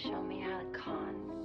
show me how to con.